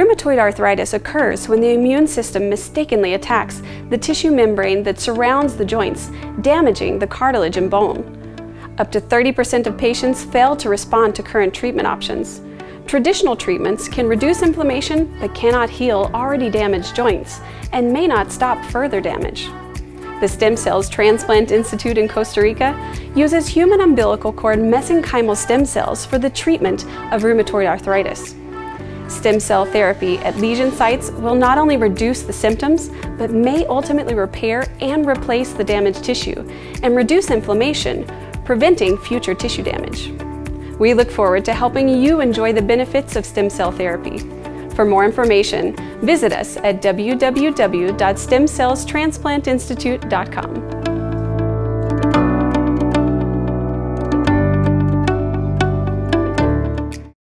Rheumatoid arthritis occurs when the immune system mistakenly attacks the tissue membrane that surrounds the joints, damaging the cartilage and bone. Up to 30% of patients fail to respond to current treatment options. Traditional treatments can reduce inflammation but cannot heal already damaged joints and may not stop further damage. The Stem Cells Transplant Institute in Costa Rica uses human umbilical cord mesenchymal stem cells for the treatment of rheumatoid arthritis. Stem cell therapy at lesion sites will not only reduce the symptoms, but may ultimately repair and replace the damaged tissue and reduce inflammation, preventing future tissue damage. We look forward to helping you enjoy the benefits of stem cell therapy. For more information, visit us at www.stemcellstransplantinstitute.com.